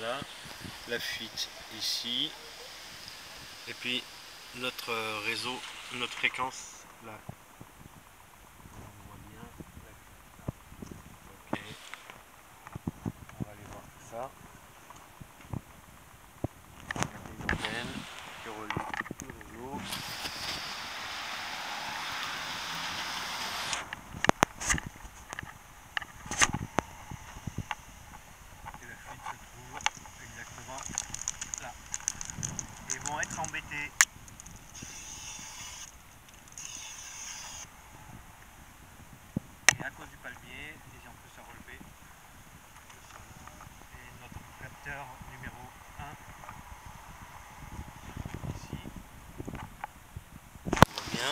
là, la fuite ici, et puis notre euh, réseau, notre fréquence là. Et à cause du palmier, et on peut se relever, et notre capteur numéro 1 ici. On voit bien.